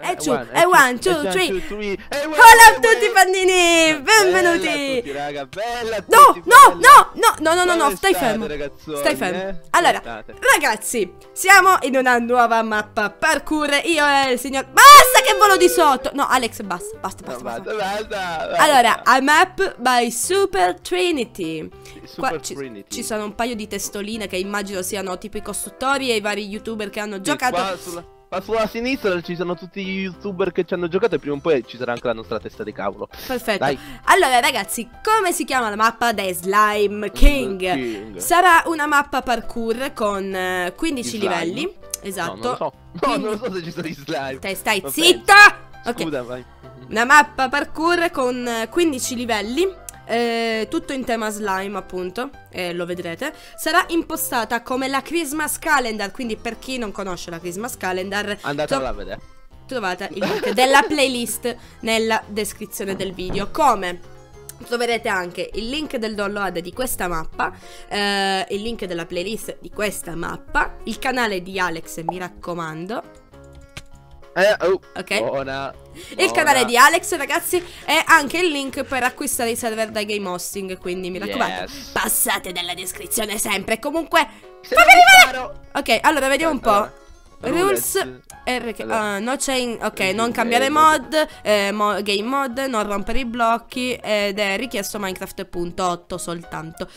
E Eh, two, one, e one, two, three. three. Hola a e tutti bambini, benvenuti. Bella a tutti, raga, bella a No, tutti, no, no, no, no, no, no, no, Come stai fermo. ragazzoni, Stai fermo. eh? Allora, state? ragazzi, siamo in una nuova mappa parkour. Io e il signor. Basta che volo di sotto. No, Alex, basta, basta, No, basta. basta. basta, basta, basta. Allora, a map by Super Trinity. Qua Super ci, Trinity. ci sono un paio di testoline che immagino siano tipo i costruttori e i vari youtuber che hanno Sì, giocato. Qua sulla, sinistra ci sono tutti gli youtuber che ci hanno giocato e prima o poi ci sarà anche la nostra testa di cavolo. Perfetto. Dai. Allora, ragazzi, come si chiama la mappa The Slime King? King. Sarà una mappa parkour con eh, 15 Di slime? livelli. No, Esatto. non lo so. No, non lo so se ci sono i slime. Te stai Ma zitto! Ok. Scusa, vai. Una mappa parkour con eh, 15 livelli. Eh, tutto in tema slime, appunto. eh, lo vedrete. Sarà impostata come la Christmas Calendar. Quindi, per chi non conosce la Christmas Calendar, Andatela a vedere. trovate il link della playlist nella descrizione del video. Come troverete anche il link del download di questa mappa, eh, il link della playlist di questa mappa, il canale di Alex, mi raccomando. Eh, oh. Ok. Buona. Il buona. canale di Alex, ragazzi, è anche il link per acquistare i server da Game Hosting. Quindi mi raccomando, Yes. passate dalla descrizione sempre. Comunque, Se fammi arrivare. Ok, allora vediamo un po'. Rules roulette. R che- Allora. ah, no chain, ok, non cambiare mod. mod, eh, mo- game mod, non rompere i blocchi ed è richiesto Minecraft.8 soltanto.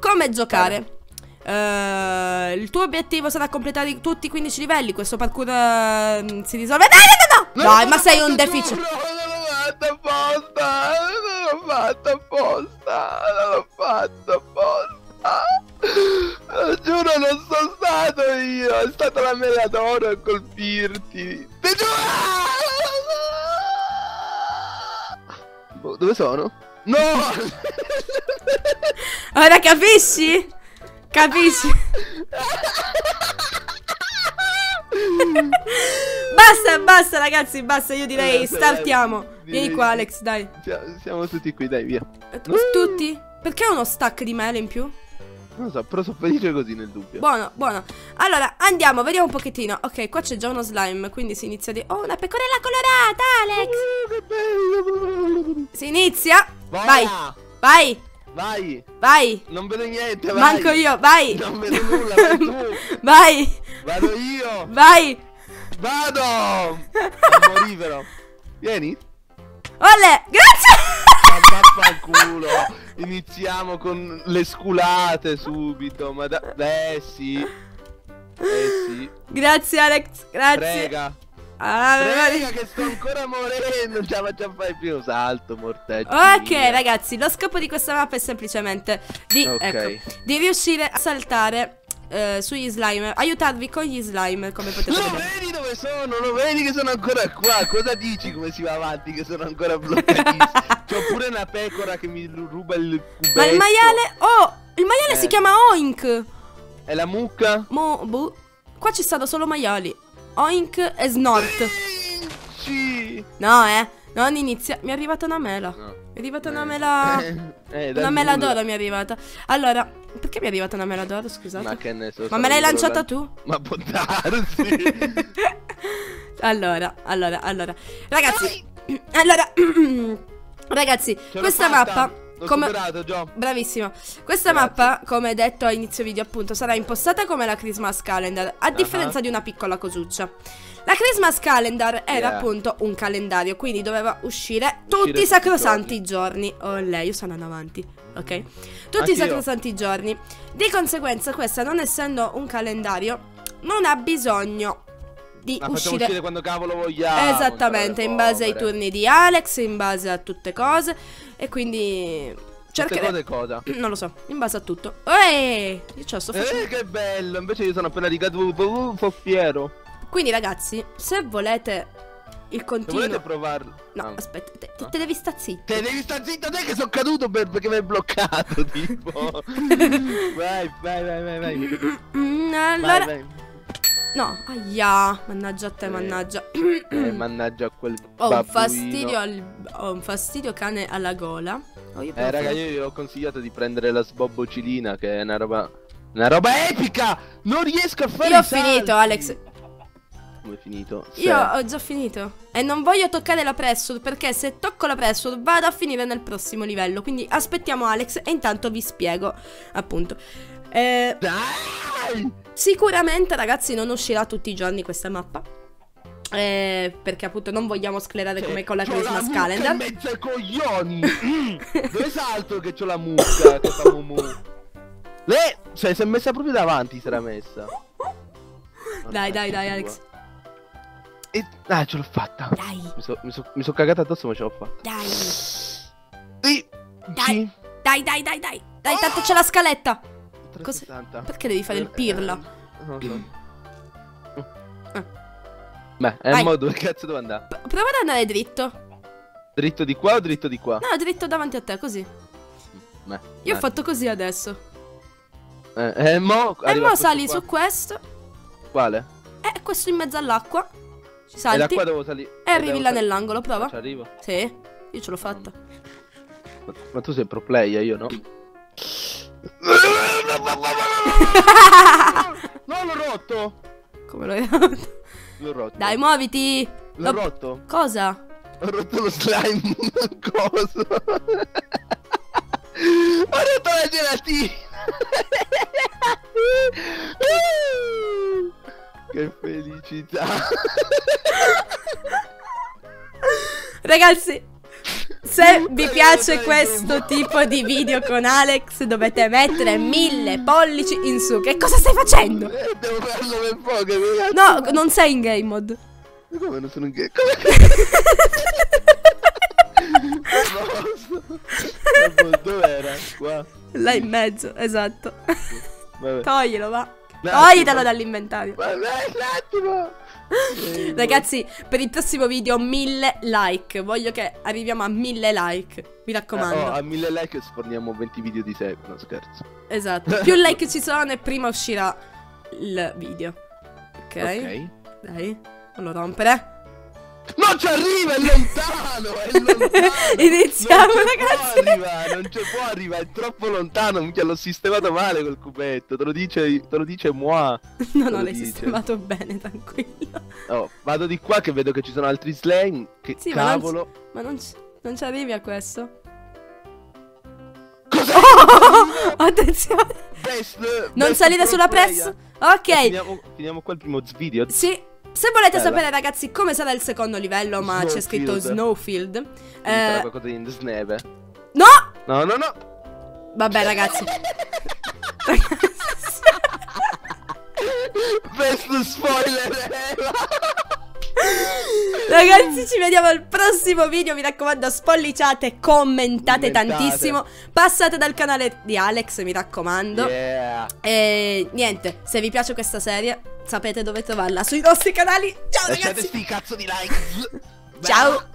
Come giocare? Eh, il tuo obiettivo sarà completare tutti i 15 livelli. Questo parkour eh, si risolve. No, no, no, no! Dai, ma sei un deficit. No, non l'ho fatto apposta. Non l'ho fatto apposta. Non l'ho fatto apposta. Lo giuro, non sono stato io. È stato la meladoro a colpirti. Ti giuro! Oh, Dove sono? No! Ora capisci? Capisci? basta, basta, ragazzi, basta. Io direi Basta, startiamo. dai, Vieni qua. Alex, dai. Siamo- tutti qui, dai, via. Eh, Tutti? Perché uno stack di mele in più? Non lo so, però sono felice così nel dubbio. Buono, buono. Allora, andiamo, vediamo un pochettino. Ok, qua c'è già uno slime, quindi si inizia di... Oh, una pecorella colorata, Alex! Oh, che bello! Si inizia. Vai! Vai, vai, Vai! vai. Non vedo niente, vai! Manco io, vai. Non vedo nulla, vai tu! Vai, Vado io! vai. Vado! Morivero! Vieni! Ole, grazie. Vaffanculo! Iniziamo con le sculate subito, ma da... Eh sì! Eh sì! Grazie, Alex, grazie. Prega! Ah, Prega che sto ancora morendo! Non ce la faccio fare più! Salto, morteggio! Ok ragazzi, lo scopo di questa mappa è semplicemente di, Ok. ecco, di riuscire a saltare eh, sugli slime, aiutarvi con gli slime come potete Lo vedere. vedi dove sono? Lo vedi che sono ancora qua? Cosa dici come si va avanti? Che sono ancora bloccatissimo. C'ho pure una pecora che mi ru- ruba il cubetto. Ma il maiale, oh, il maiale Eh. si chiama Oink. E la mucca? Mo, boh. Qua ci stanno solo maiali. Oink e Snort. Vinci! No, eh, non inizia. Mi è arrivata una mela. No. Mi è arrivata una mela. Eh, Una mela d'oro mi è arrivata. Allora, perché mi è arrivata una mela d'oro? Scusate. Ma che ne so. Ma me l'hai lanciata rollando- tu? Ma può darsi. Allora, allora, allora. Ragazzi, allora, ragazzi, questa fatta. mappa L'ho come superato, Gio. Bravissimo. Questa Grazie. mappa, come detto a inizio video, appunto, sarà impostata come la Christmas Calendar, a differenza di una piccola cosuccia. La Christmas Calendar era Yeah. appunto un calendario, quindi doveva uscire tutti tutti i i sacrosanti giorni. Oh, lei, io sono andando avanti, ok? Tutti i Anch'io. sacrosanti giorni. Di conseguenza, questa, non essendo un calendario, non ha bisogno di facciamo uscire uscire quando cavolo vogliamo. Esattamente, in base ai turni di Alex, in base a tutte cose. E quindi. Cose cosa? Non lo so, in base a tutto. Eeeh! Io ce la sto facendo. Eh, che bello! Invece io sono appena ricaduto, uh, fo fiero. Quindi, ragazzi, se volete il Se continuo. volete provarlo. No, Ah. aspetta, te, No. te devi sta zitto. Te devi stare zitto te che sono caduto per- perché mi hai bloccato, tipo. vai, vai, vai, vai, vai. Mm, allora. Vai, vai. No, aia. Mannaggia a te, Eh. mannaggia. Eh, mannaggia a quel Ho un fastidio al. Ho un fastidio cane alla gola. Oh, io Eh, raga, io gli ho consigliato di prendere la sbobbocilina, che è una roba... Una roba epica! Non riesco a fare Io ho salti! finito, Alex. come è finito. Io Se- ho già finito. E non voglio toccare la pressure perché se tocco la pressure vado a finire nel prossimo livello. Quindi aspettiamo Alex e intanto vi spiego, appunto. Eh, Dai! sicuramente, ragazzi, non uscirà tutti i giorni questa mappa. Eh, perché appunto non vogliamo sclerare come con la Christmas mucca Calendar. in mezzo ai coglioni! Mm. Dove salto che c'ho la mucca, che fa mumu? Lei, cioè, si è messa proprio davanti, si era messa. Dai, dai, dai, Alex. Alex. E... Ah, ce l'ho fatta. Dai, Mi sono so, so cagata addosso, ma ce l'ho fatta. dai. Sì. Dai. Dai, dai, dai, dai. Dai, tanto c'è la scaletta. 360. Perché devi fare il pirla? Non lo so. Ah. Beh, è il modo, dove cazzo devo andare? P- prova ad andare dritto. Dritto di qua o dritto di qua? No, dritto davanti a te, così. Beh, Io ho fatto così adesso. Eh, eh, mo, E mo sali qua. su questo. Quale? E questo in mezzo all'acqua. Ci E da salti. qua devo salire. E arrivi là nell'angolo, prova. Ci arrivo. Sì, io ce l'ho fatta. Ma, ma tu sei pro player, io no? no, l'ho rotto! Come l'hai fatto? L'ho rotto. Dai, muoviti. L'ho rotto. Cosa? Ho rotto lo slime. Coso. Ho rotto la gelatina. che felicità. Ragazzi, se vi piace questo tipo di video con Alex, dovete mettere mille pollici in su. Che cosa stai facendo? Eh, Devo farlo per poco. che No, non sei in game mode. Come non sono in gay? Come? Dov'era? Qua. Là in mezzo, esatto. Vabbè. Toglilo, va. Toglitelo dall'inventario. Vabbè, un attimo. Eh, Ragazzi, per il prossimo video mille like. Voglio che arriviamo a mille like. Mi eh, raccomando. oh, a mille like sforniamo 20 video di sé. No, scherzo. Esatto. Più like ci sono e prima uscirà il video. Ok? Ok. Dai. Non lo rompere. Non ci arriva, è lontano, è lontano. Iniziamo, non ci ragazzi. Può arrivare, non ci può arrivare, è troppo lontano, minchia, l'ho sistemato male quel cubetto, te lo dice, te lo dice moi. No, no, l'hai dice. sistemato bene, tranquillo. Oh, vado di qua che vedo che ci sono altri slime, che Sì, cavolo. Ma non ci, non ci arrivi a questo? Cos'è? Attenzione. Best, Non best salire sulla player. press? Ok. Finiamo, finiamo qua il primo video. Sì. Se volete Bella. sapere, ragazzi, come sarà il secondo livello, ma c'è scritto Snowfield. Snowfield. Eh, qualcosa di sneve. no! No, no, no. Vabbè, ragazzi. Best spoiler ever. Ragazzi, ci vediamo al prossimo video. Mi raccomando, spolliciate, commentate Commentate. tantissimo. Passate dal canale di Alex, mi raccomando. Yeah. E niente, se vi piace questa serie, sapete dove trovarla sui nostri canali. Ciao, Lasciate ragazzi. sti cazzo di like. Ciao.